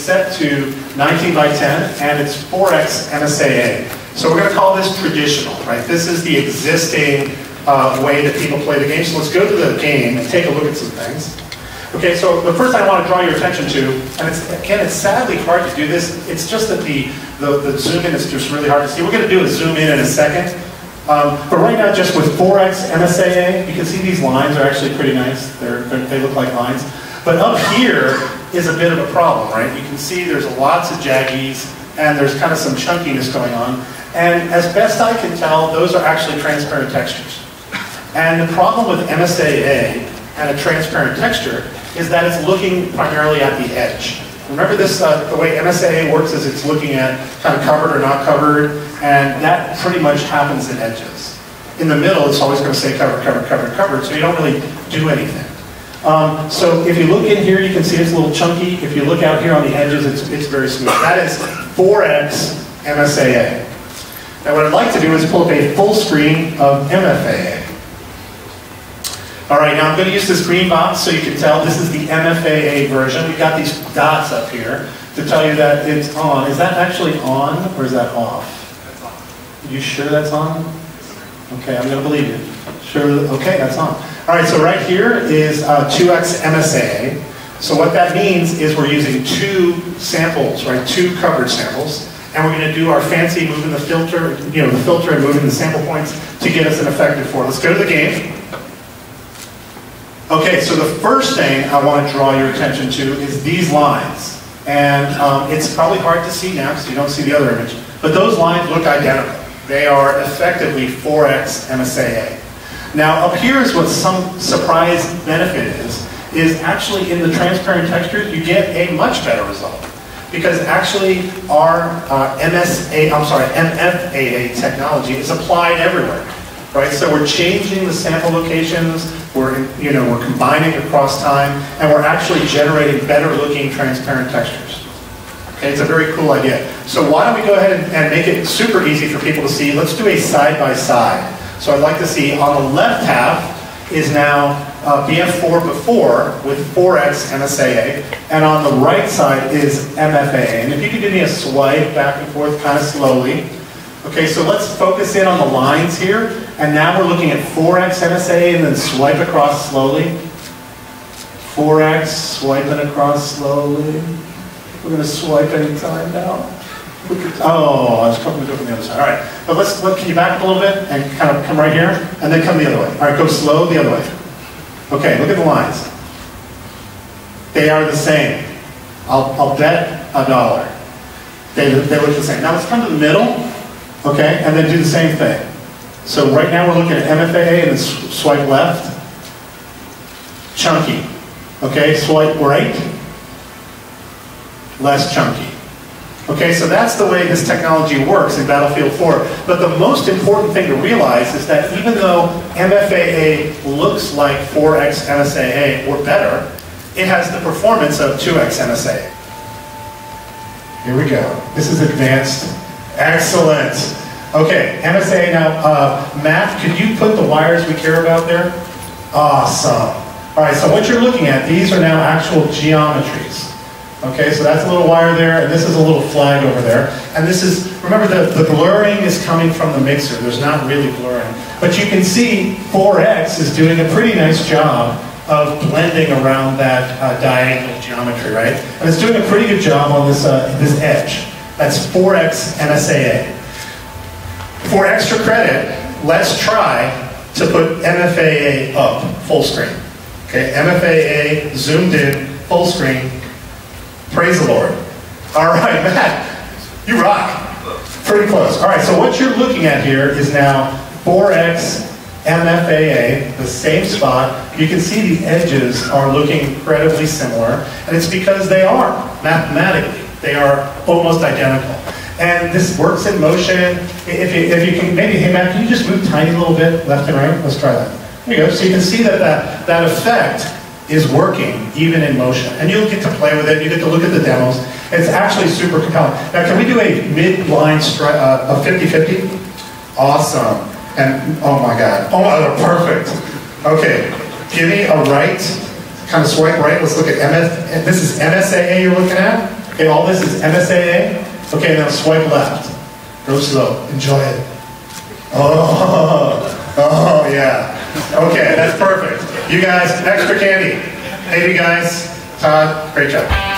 set to 19 by 10, and it's 4x MSAA. So we're going to call this traditional, right? This is the existing uh, way that people play the game. So let's go to the game and take a look at some things. Okay, so the first thing I want to draw your attention to, and it's, again, it's sadly hard to do this. It's just that the, the, the zoom in is just really hard to see. We're going to do a zoom in in a second. Um, but right now, just with 4x MSAA, you can see these lines are actually pretty nice. They're, they're, they look like lines. But up here is a bit of a problem, right? You can see there's lots of jaggies, and there's kind of some chunkiness going on. And as best I can tell, those are actually transparent textures. And the problem with MSAA and a transparent texture is that it's looking primarily at the edge. Remember this, uh, the way MSAA works is it's looking at kind of covered or not covered, and that pretty much happens in edges. In the middle, it's always going to say covered, covered, covered, covered, so you don't really do anything. Um, so if you look in here, you can see it's a little chunky. If you look out here on the edges, it's, it's very smooth. That is 4x MSAA. Now what I'd like to do is pull up a full screen of MFAA. All right, now I'm going to use this green box so you can tell this is the MFAA version. We've got these dots up here to tell you that it's on. Is that actually on or is that off? That's Are you sure that's on? Okay, I'm going to believe you. Sure, okay, that's on. All right, so right here is uh, 2x MSAA. So what that means is we're using two samples, right, two covered samples, and we're going to do our fancy moving the filter, you know, the filter and moving the sample points to get us an effective four. Let's go to the game. Okay, so the first thing I want to draw your attention to is these lines. And um, it's probably hard to see now because you don't see the other image, but those lines look identical. They are effectively 4x MSAA. Now up here is what some surprise benefit is, is actually in the transparent textures you get a much better result. Because actually our uh, MSA, I'm sorry, MFAA technology is applied everywhere right? So we're changing the sample locations, we're, you know, we're combining across time, and we're actually generating better looking transparent textures. Okay, it's a very cool idea. So why don't we go ahead and, and make it super easy for people to see. Let's do a side by side. So I'd like to see on the left half is now uh, BF4 before with 4x MSAA, and on the right side is MFAA. And if you could give me a swipe back and forth kind of slowly. Okay, so let's focus in on the lines here. And now we're looking at 4x MSAA and then swipe across slowly. 4x, swiping across slowly. We're going to swipe anytime now. Oh, I was coming to go from the other side. All right, but let's, let, can you back up a little bit and kind of come right here? And then come the other way. All right, go slow the other way. Okay, look at the lines. They are the same. I'll, I'll bet a dollar. They, they look the same. Now let's come to the middle. Okay, and then do the same thing. So right now we're looking at MFAA and then swipe left. Chunky. Okay, swipe right. Less chunky. Okay, so that's the way this technology works in Battlefield 4. But the most important thing to realize is that even though MFAA looks like 4x MSAA or better, it has the performance of 2x MSAA. Here we go. This is advanced Excellent. Okay, MSA now, uh, Matt, could you put the wires we care about there? Awesome. All right, so what you're looking at, these are now actual geometries. Okay, so that's a little wire there, and this is a little flag over there. And this is, remember the, the blurring is coming from the mixer. There's not really blurring. But you can see 4X is doing a pretty nice job of blending around that uh, diagonal geometry, right? And it's doing a pretty good job on this, uh, this edge. That's 4x MSAA. For extra credit, let's try to put MFAA up full screen. Okay, MFAA zoomed in, full screen. Praise the Lord. All right, Matt, you rock. Pretty close. All right, so what you're looking at here is now 4x MFAA, the same spot. You can see the edges are looking incredibly similar, and it's because they are, mathematically. They are almost identical. And this works in motion. If you, if you can, maybe, hey Matt, can you just move tiny little bit left and right? Let's try that. There you go. So you can see that that, that effect is working even in motion. And you'll get to play with it. You get to look at the demos. It's actually super compelling. Now, can we do a mid-line stri- uh, a 50-50? Awesome. And, oh my God. Oh, my, perfect. Okay. Give me a right, kind of swipe right. Let's look at MF. This is MSAA you're looking at. Okay, all this is MSAA. Okay, now swipe left. Go slow. Enjoy it. Oh, oh yeah. Okay, that's perfect. You guys, extra candy. Hey, you guys. Todd, great job.